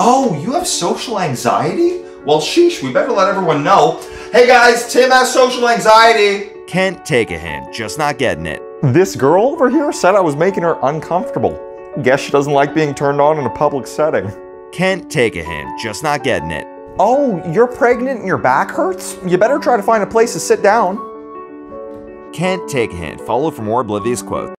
Oh, you have social anxiety? Well, sheesh, we better let everyone know. Hey guys, Tim has social anxiety. Can't take a hint, just not getting it. This girl over here said I was making her uncomfortable. Guess she doesn't like being turned on in a public setting. Can't take a hint, just not getting it. Oh, you're pregnant and your back hurts? You better try to find a place to sit down. Can't take a hint, follow for more oblivious quotes.